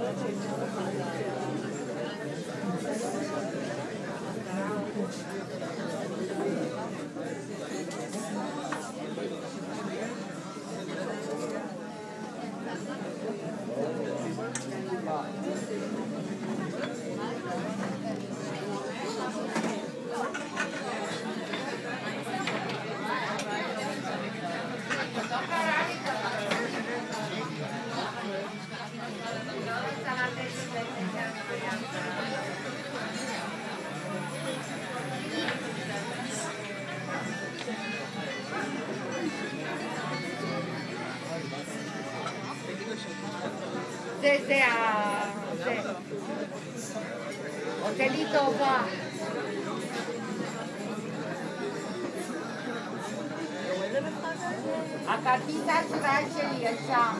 Gracias. Zezé, a... Zé. Otelito, vá. A Cati está atrás ali, a.